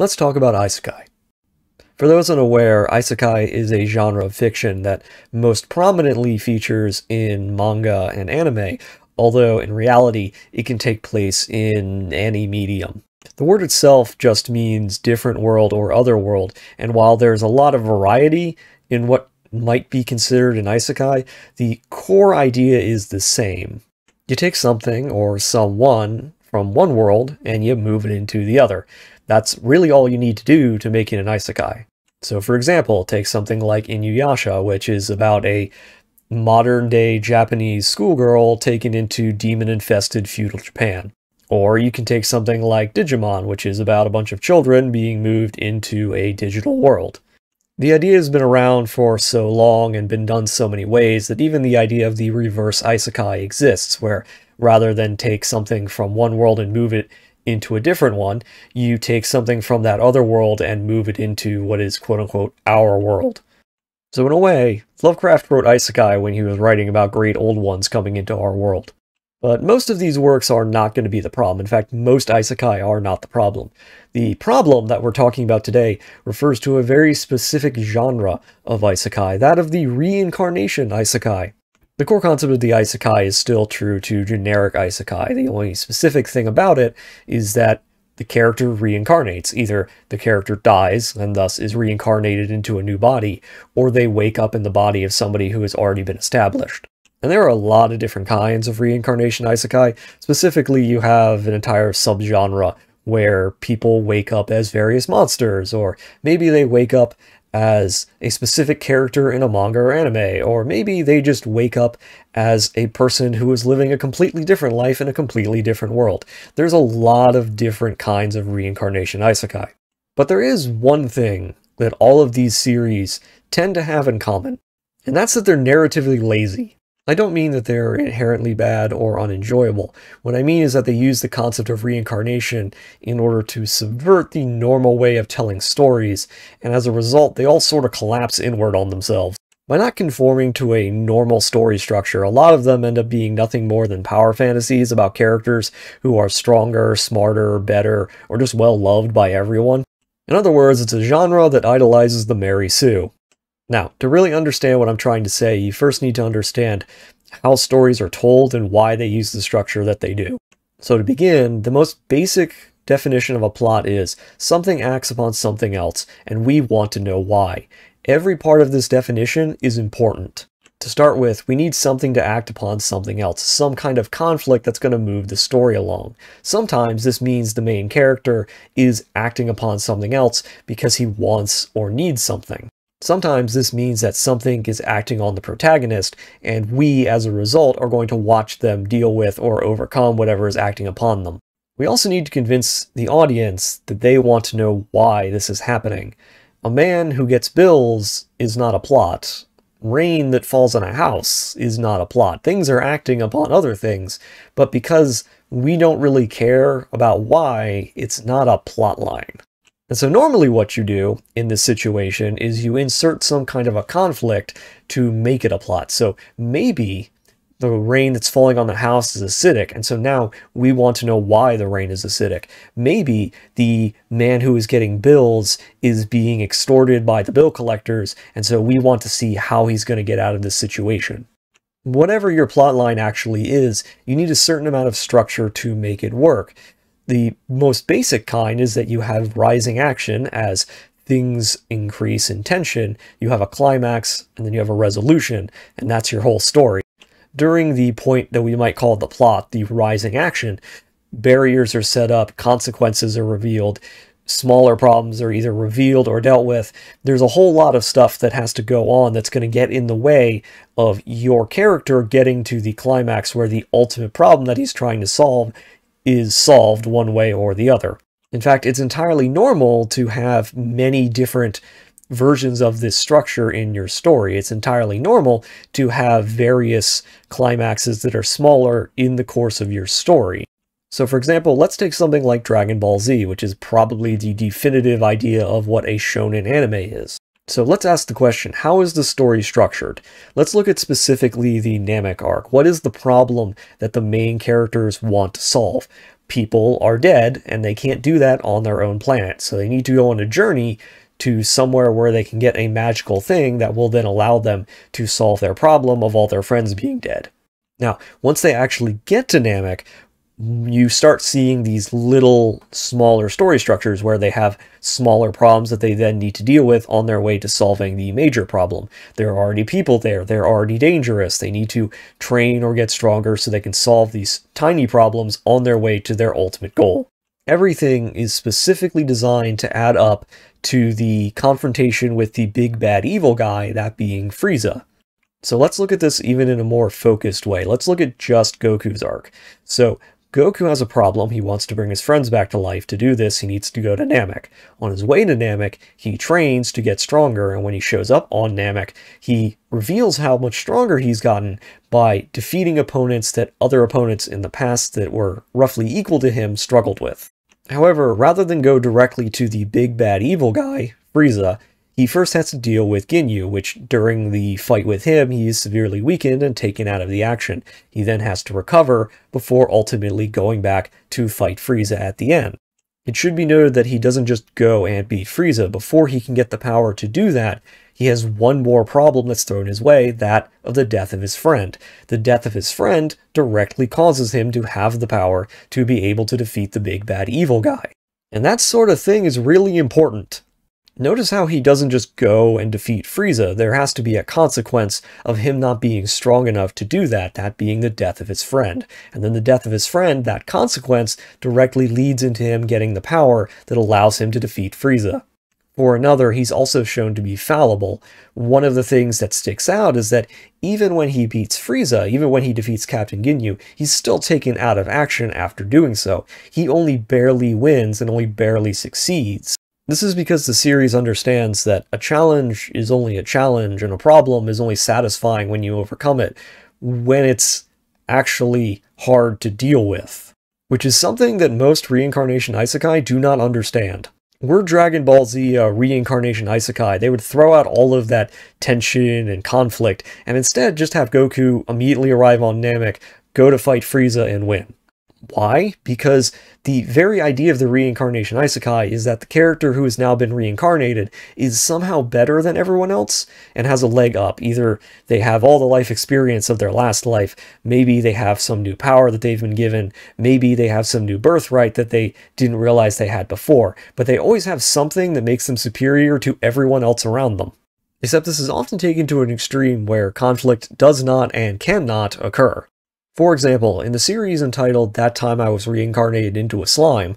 let's talk about isekai. For those unaware, isekai is a genre of fiction that most prominently features in manga and anime, although in reality it can take place in any medium. The word itself just means different world or other world, and while there's a lot of variety in what might be considered an isekai, the core idea is the same. You take something or someone from one world and you move it into the other. That's really all you need to do to make it an isekai. So for example, take something like Inuyasha, which is about a modern day Japanese schoolgirl taken into demon infested feudal Japan. Or you can take something like Digimon, which is about a bunch of children being moved into a digital world. The idea has been around for so long and been done so many ways that even the idea of the reverse isekai exists, where rather than take something from one world and move it into a different one, you take something from that other world and move it into what is quote unquote our world. So in a way, Lovecraft wrote Isekai when he was writing about great old ones coming into our world. But most of these works are not going to be the problem. In fact, most isekai are not the problem. The problem that we're talking about today refers to a very specific genre of isekai, that of the reincarnation isekai. The core concept of the isekai is still true to generic isekai. The only specific thing about it is that the character reincarnates. Either the character dies and thus is reincarnated into a new body, or they wake up in the body of somebody who has already been established. And there are a lot of different kinds of reincarnation isekai. Specifically, you have an entire subgenre where people wake up as various monsters, or maybe they wake up as a specific character in a manga or anime, or maybe they just wake up as a person who is living a completely different life in a completely different world. There's a lot of different kinds of reincarnation isekai. But there is one thing that all of these series tend to have in common, and that's that they're narratively lazy. I don't mean that they're inherently bad or unenjoyable. What I mean is that they use the concept of reincarnation in order to subvert the normal way of telling stories, and as a result, they all sort of collapse inward on themselves. By not conforming to a normal story structure, a lot of them end up being nothing more than power fantasies about characters who are stronger, smarter, better, or just well loved by everyone. In other words, it's a genre that idolizes the Mary Sue. Now, to really understand what I'm trying to say, you first need to understand how stories are told and why they use the structure that they do. So to begin, the most basic definition of a plot is something acts upon something else, and we want to know why. Every part of this definition is important. To start with, we need something to act upon something else, some kind of conflict that's going to move the story along. Sometimes this means the main character is acting upon something else because he wants or needs something. Sometimes this means that something is acting on the protagonist, and we, as a result, are going to watch them deal with or overcome whatever is acting upon them. We also need to convince the audience that they want to know why this is happening. A man who gets bills is not a plot. Rain that falls on a house is not a plot. Things are acting upon other things, but because we don't really care about why, it's not a plot line. And so normally what you do in this situation is you insert some kind of a conflict to make it a plot. So maybe the rain that's falling on the house is acidic, and so now we want to know why the rain is acidic. Maybe the man who is getting bills is being extorted by the bill collectors, and so we want to see how he's going to get out of this situation. Whatever your plot line actually is, you need a certain amount of structure to make it work. The most basic kind is that you have rising action as things increase in tension, you have a climax, and then you have a resolution, and that's your whole story. During the point that we might call the plot, the rising action, barriers are set up, consequences are revealed, smaller problems are either revealed or dealt with. There's a whole lot of stuff that has to go on that's going to get in the way of your character getting to the climax where the ultimate problem that he's trying to solve is solved one way or the other. In fact, it's entirely normal to have many different versions of this structure in your story. It's entirely normal to have various climaxes that are smaller in the course of your story. So for example, let's take something like Dragon Ball Z, which is probably the definitive idea of what a shonen anime is. So let's ask the question, how is the story structured? Let's look at specifically the Namek arc. What is the problem that the main characters want to solve? people are dead and they can't do that on their own planet. So they need to go on a journey to somewhere where they can get a magical thing that will then allow them to solve their problem of all their friends being dead. Now, once they actually get to Namek, you start seeing these little smaller story structures where they have smaller problems that they then need to deal with on their way to solving the major problem. There are already people there, they're already dangerous, they need to train or get stronger so they can solve these tiny problems on their way to their ultimate goal. Everything is specifically designed to add up to the confrontation with the big bad evil guy, that being Frieza. So let's look at this even in a more focused way. Let's look at just Goku's arc. So Goku has a problem. He wants to bring his friends back to life. To do this, he needs to go to Namek. On his way to Namek, he trains to get stronger, and when he shows up on Namek, he reveals how much stronger he's gotten by defeating opponents that other opponents in the past that were roughly equal to him struggled with. However, rather than go directly to the big bad evil guy, Frieza, he first has to deal with Ginyu, which during the fight with him, he is severely weakened and taken out of the action. He then has to recover before ultimately going back to fight Frieza at the end. It should be noted that he doesn't just go and beat Frieza. Before he can get the power to do that, he has one more problem that's thrown his way, that of the death of his friend. The death of his friend directly causes him to have the power to be able to defeat the big bad evil guy. And that sort of thing is really important. Notice how he doesn't just go and defeat Frieza. There has to be a consequence of him not being strong enough to do that, that being the death of his friend. And then the death of his friend, that consequence, directly leads into him getting the power that allows him to defeat Frieza. For another, he's also shown to be fallible. One of the things that sticks out is that even when he beats Frieza, even when he defeats Captain Ginyu, he's still taken out of action after doing so. He only barely wins and only barely succeeds. This is because the series understands that a challenge is only a challenge and a problem is only satisfying when you overcome it, when it's actually hard to deal with, which is something that most reincarnation isekai do not understand. Were Dragon Ball Z a reincarnation isekai, they would throw out all of that tension and conflict, and instead just have Goku immediately arrive on Namek, go to fight Frieza, and win. Why? Because the very idea of the reincarnation isekai is that the character who has now been reincarnated is somehow better than everyone else and has a leg up. Either they have all the life experience of their last life, maybe they have some new power that they've been given, maybe they have some new birthright that they didn't realize they had before, but they always have something that makes them superior to everyone else around them. Except this is often taken to an extreme where conflict does not and cannot occur. For example, in the series entitled That Time I Was Reincarnated into a Slime,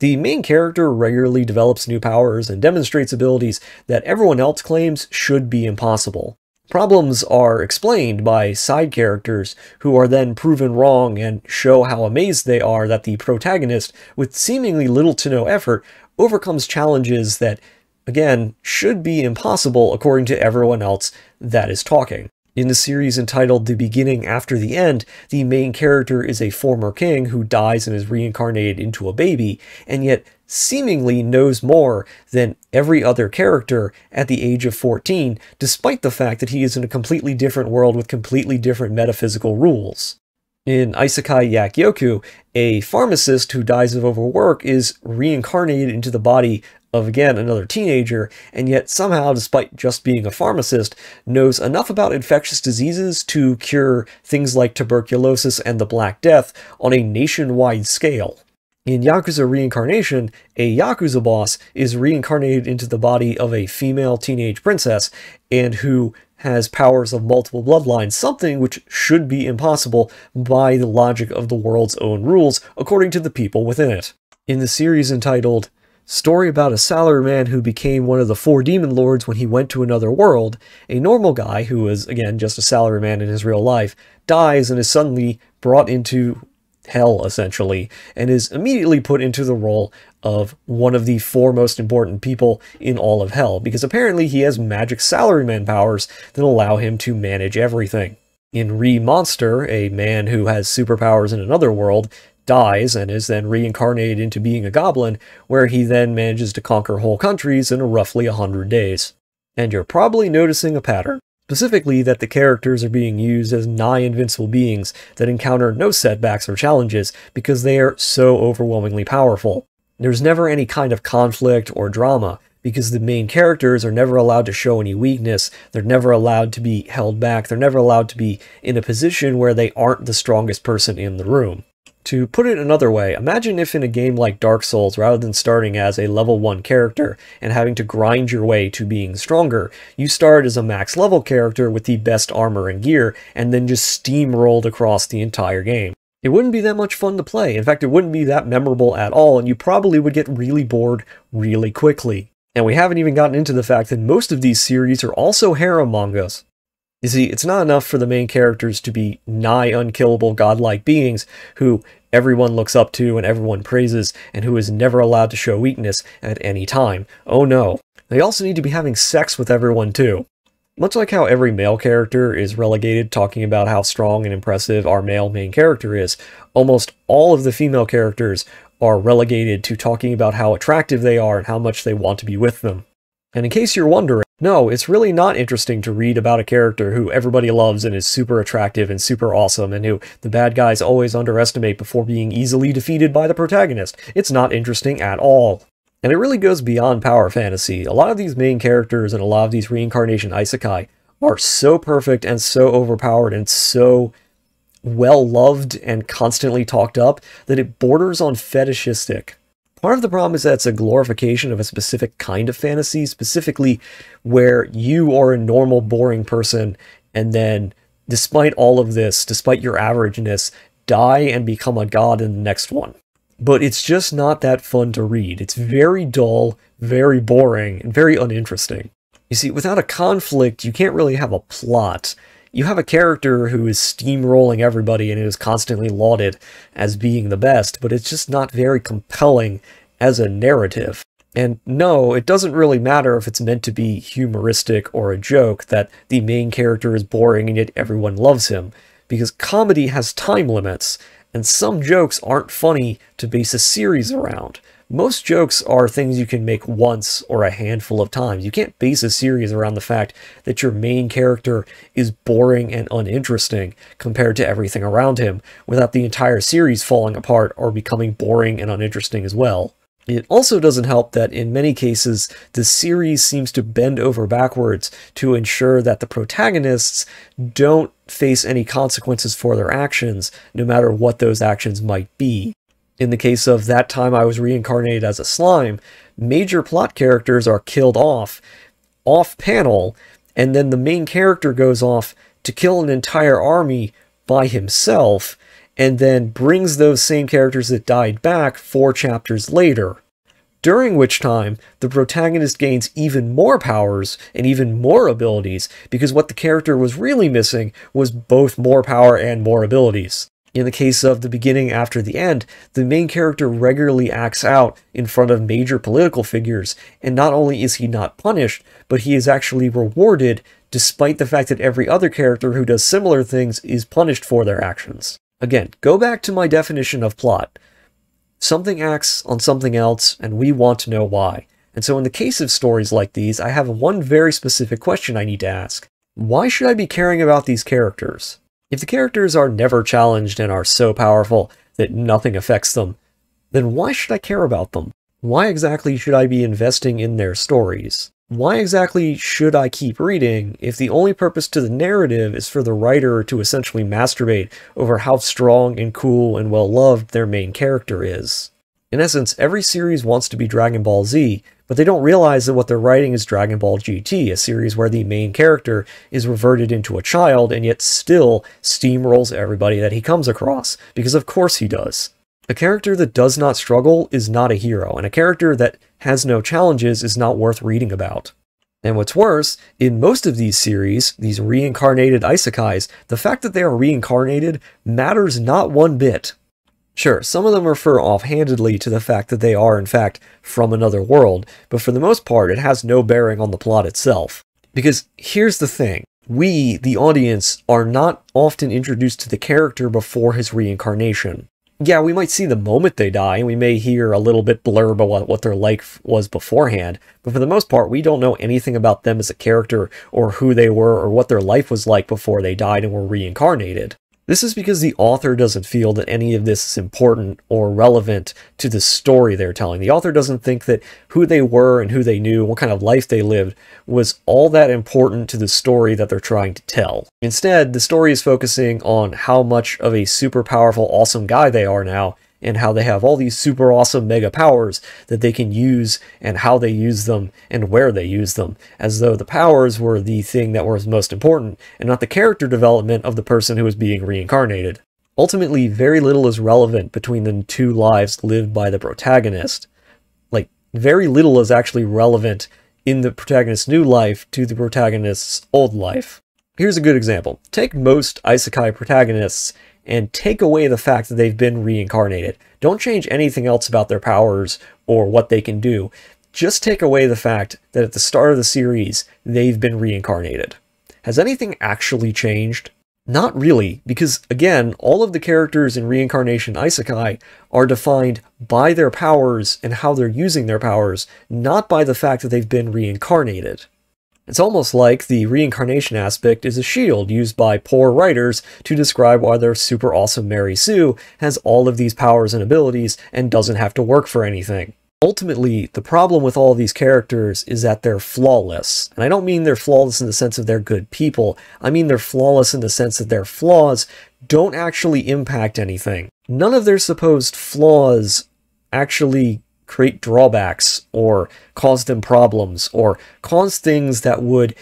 the main character regularly develops new powers and demonstrates abilities that everyone else claims should be impossible. Problems are explained by side characters who are then proven wrong and show how amazed they are that the protagonist, with seemingly little to no effort, overcomes challenges that, again, should be impossible according to everyone else that is talking. In the series entitled The Beginning After the End, the main character is a former king who dies and is reincarnated into a baby, and yet seemingly knows more than every other character at the age of 14, despite the fact that he is in a completely different world with completely different metaphysical rules. In Isekai Yakkyoku, a pharmacist who dies of overwork is reincarnated into the body of again another teenager, and yet somehow, despite just being a pharmacist, knows enough about infectious diseases to cure things like tuberculosis and the Black Death on a nationwide scale. In Yakuza Reincarnation, a Yakuza boss is reincarnated into the body of a female teenage princess, and who has powers of multiple bloodlines, something which should be impossible by the logic of the world's own rules, according to the people within it. In the series entitled Story about a salaryman who became one of the four demon lords when he went to another world. A normal guy, who was, again, just a salaryman in his real life, dies and is suddenly brought into hell, essentially, and is immediately put into the role of one of the four most important people in all of hell, because apparently he has magic salaryman powers that allow him to manage everything. In Re Monster, a man who has superpowers in another world dies and is then reincarnated into being a goblin, where he then manages to conquer whole countries in roughly 100 days. And you're probably noticing a pattern. Specifically, that the characters are being used as nigh invincible beings that encounter no setbacks or challenges because they are so overwhelmingly powerful. There's never any kind of conflict or drama because the main characters are never allowed to show any weakness, they're never allowed to be held back, they're never allowed to be in a position where they aren't the strongest person in the room. To put it another way, imagine if in a game like Dark Souls, rather than starting as a level 1 character and having to grind your way to being stronger, you start as a max level character with the best armor and gear, and then just steamrolled across the entire game. It wouldn't be that much fun to play. In fact, it wouldn't be that memorable at all, and you probably would get really bored really quickly. And we haven't even gotten into the fact that most of these series are also harem mangas. You see, it's not enough for the main characters to be nigh unkillable godlike beings who everyone looks up to and everyone praises and who is never allowed to show weakness at any time. Oh no. They also need to be having sex with everyone too. Much like how every male character is relegated talking about how strong and impressive our male main character is, almost all of the female characters are relegated to talking about how attractive they are and how much they want to be with them. And in case you're wondering, no, it's really not interesting to read about a character who everybody loves and is super attractive and super awesome and who the bad guys always underestimate before being easily defeated by the protagonist. It's not interesting at all. And it really goes beyond power fantasy. A lot of these main characters and a lot of these reincarnation isekai are so perfect and so overpowered and so well loved and constantly talked up that it borders on fetishistic. Part of the problem is that it's a glorification of a specific kind of fantasy, specifically where you are a normal, boring person, and then, despite all of this, despite your averageness, die and become a god in the next one. But it's just not that fun to read. It's very dull, very boring, and very uninteresting. You see, without a conflict, you can't really have a plot you have a character who is steamrolling everybody and is constantly lauded as being the best, but it's just not very compelling as a narrative. And no, it doesn't really matter if it's meant to be humoristic or a joke that the main character is boring and yet everyone loves him, because comedy has time limits, and some jokes aren't funny to base a series around. Most jokes are things you can make once or a handful of times. You can't base a series around the fact that your main character is boring and uninteresting compared to everything around him without the entire series falling apart or becoming boring and uninteresting as well. It also doesn't help that in many cases, the series seems to bend over backwards to ensure that the protagonists don't face any consequences for their actions, no matter what those actions might be. In the case of that time I was reincarnated as a slime, major plot characters are killed off, off panel, and then the main character goes off to kill an entire army by himself, and then brings those same characters that died back four chapters later. During which time, the protagonist gains even more powers and even more abilities, because what the character was really missing was both more power and more abilities. In the case of the beginning after the end, the main character regularly acts out in front of major political figures, and not only is he not punished, but he is actually rewarded despite the fact that every other character who does similar things is punished for their actions. Again, go back to my definition of plot. Something acts on something else, and we want to know why. And so in the case of stories like these, I have one very specific question I need to ask. Why should I be caring about these characters? If the characters are never challenged and are so powerful that nothing affects them, then why should I care about them? Why exactly should I be investing in their stories? Why exactly should I keep reading if the only purpose to the narrative is for the writer to essentially masturbate over how strong and cool and well loved their main character is? In essence, every series wants to be Dragon Ball Z, but they don't realize that what they're writing is Dragon Ball GT, a series where the main character is reverted into a child and yet still steamrolls everybody that he comes across, because of course he does. A character that does not struggle is not a hero, and a character that has no challenges is not worth reading about. And what's worse, in most of these series, these reincarnated isekais, the fact that they are reincarnated matters not one bit. Sure, some of them refer offhandedly to the fact that they are, in fact, from another world, but for the most part, it has no bearing on the plot itself. Because here's the thing we, the audience, are not often introduced to the character before his reincarnation. yeah, we might see the moment they die, and we may hear a little bit blurb about what their life was beforehand, but for the most part, we don't know anything about them as a character, or who they were, or what their life was like before they died and were reincarnated. This is because the author doesn't feel that any of this is important or relevant to the story they're telling. The author doesn't think that who they were and who they knew, what kind of life they lived, was all that important to the story that they're trying to tell. Instead, the story is focusing on how much of a super powerful, awesome guy they are now, and how they have all these super awesome mega powers that they can use and how they use them and where they use them, as though the powers were the thing that was most important and not the character development of the person who was being reincarnated. Ultimately, very little is relevant between the two lives lived by the protagonist. Like, very little is actually relevant in the protagonist's new life to the protagonist's old life. Here's a good example. Take most isekai protagonists and take away the fact that they've been reincarnated. Don't change anything else about their powers or what they can do. Just take away the fact that at the start of the series, they've been reincarnated. Has anything actually changed? Not really, because again, all of the characters in Reincarnation Isekai are defined by their powers and how they're using their powers, not by the fact that they've been reincarnated. It's almost like the reincarnation aspect is a shield used by poor writers to describe why their super awesome Mary Sue has all of these powers and abilities and doesn't have to work for anything. Ultimately, the problem with all these characters is that they're flawless. And I don't mean they're flawless in the sense of they're good people. I mean they're flawless in the sense that their flaws don't actually impact anything. None of their supposed flaws actually create drawbacks or cause them problems or cause things that would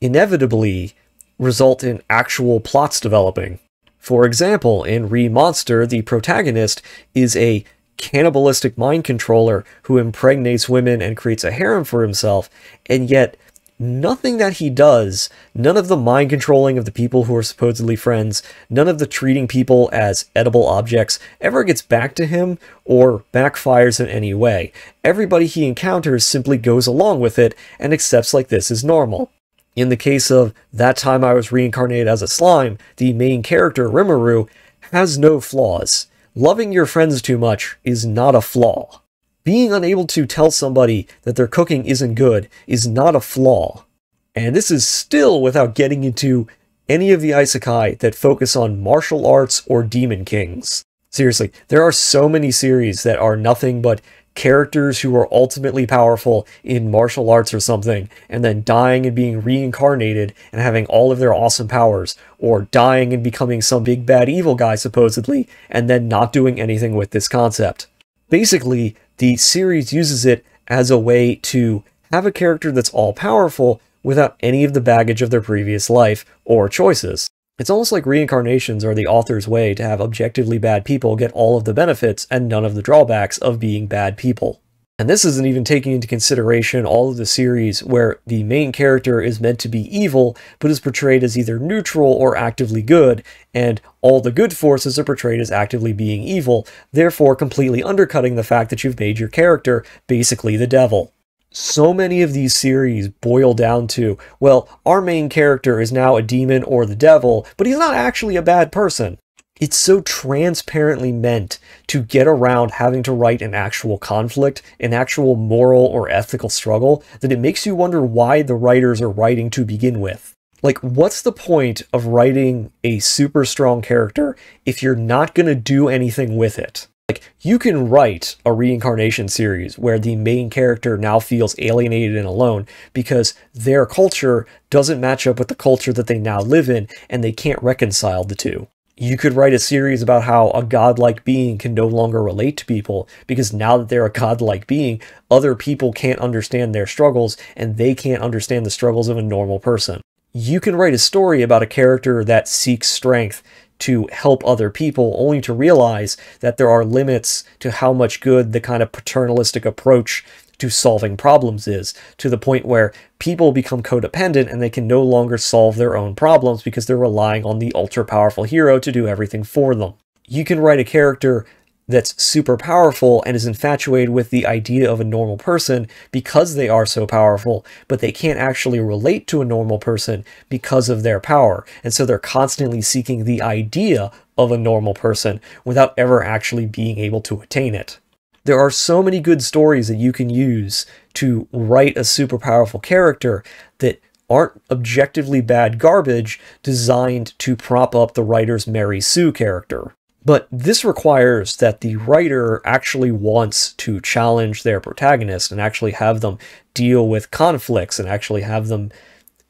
inevitably result in actual plots developing. For example, in Re Monster, the protagonist is a cannibalistic mind controller who impregnates women and creates a harem for himself, and yet nothing that he does, none of the mind controlling of the people who are supposedly friends, none of the treating people as edible objects ever gets back to him or backfires in any way. Everybody he encounters simply goes along with it and accepts like this is normal. In the case of That Time I Was Reincarnated as a Slime, the main character, Rimuru, has no flaws. Loving your friends too much is not a flaw. Being unable to tell somebody that their cooking isn't good is not a flaw. And this is still without getting into any of the isekai that focus on martial arts or demon kings. Seriously, there are so many series that are nothing but characters who are ultimately powerful in martial arts or something, and then dying and being reincarnated and having all of their awesome powers, or dying and becoming some big bad evil guy supposedly, and then not doing anything with this concept. Basically, the series uses it as a way to have a character that's all powerful without any of the baggage of their previous life or choices. It's almost like reincarnations are the author's way to have objectively bad people get all of the benefits and none of the drawbacks of being bad people. And this isn't even taking into consideration all of the series where the main character is meant to be evil, but is portrayed as either neutral or actively good, and all the good forces are portrayed as actively being evil, therefore completely undercutting the fact that you've made your character basically the devil. So many of these series boil down to, well, our main character is now a demon or the devil, but he's not actually a bad person it's so transparently meant to get around having to write an actual conflict, an actual moral or ethical struggle, that it makes you wonder why the writers are writing to begin with. Like, what's the point of writing a super strong character if you're not going to do anything with it? Like, you can write a reincarnation series where the main character now feels alienated and alone because their culture doesn't match up with the culture that they now live in and they can't reconcile the two you could write a series about how a godlike being can no longer relate to people because now that they're a godlike being, other people can't understand their struggles and they can't understand the struggles of a normal person. You can write a story about a character that seeks strength to help other people only to realize that there are limits to how much good the kind of paternalistic approach to solving problems is, to the point where people become codependent and they can no longer solve their own problems because they're relying on the ultra powerful hero to do everything for them. You can write a character that's super powerful and is infatuated with the idea of a normal person because they are so powerful, but they can't actually relate to a normal person because of their power. And so they're constantly seeking the idea of a normal person without ever actually being able to attain it. There are so many good stories that you can use to write a super powerful character that aren't objectively bad garbage designed to prop up the writer's Mary Sue character. But this requires that the writer actually wants to challenge their protagonist and actually have them deal with conflicts and actually have them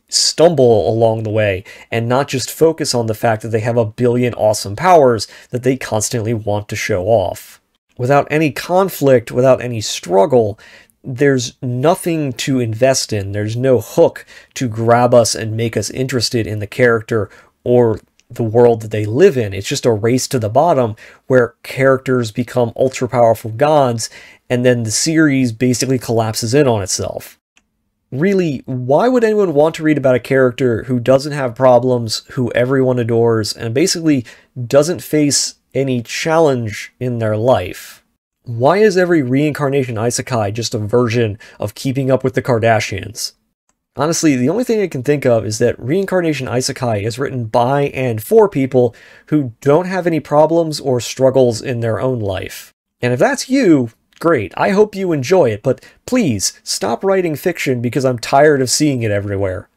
stumble along the way and not just focus on the fact that they have a billion awesome powers that they constantly want to show off. Without any conflict, without any struggle, there's nothing to invest in. There's no hook to grab us and make us interested in the character or the world that they live in. It's just a race to the bottom where characters become ultra powerful gods and then the series basically collapses in on itself. Really, why would anyone want to read about a character who doesn't have problems, who everyone adores, and basically doesn't face any challenge in their life? Why is every reincarnation isekai just a version of keeping up with the Kardashians? Honestly, the only thing I can think of is that Reincarnation Isekai is written by and for people who don't have any problems or struggles in their own life. And if that's you, great. I hope you enjoy it, but please stop writing fiction because I'm tired of seeing it everywhere.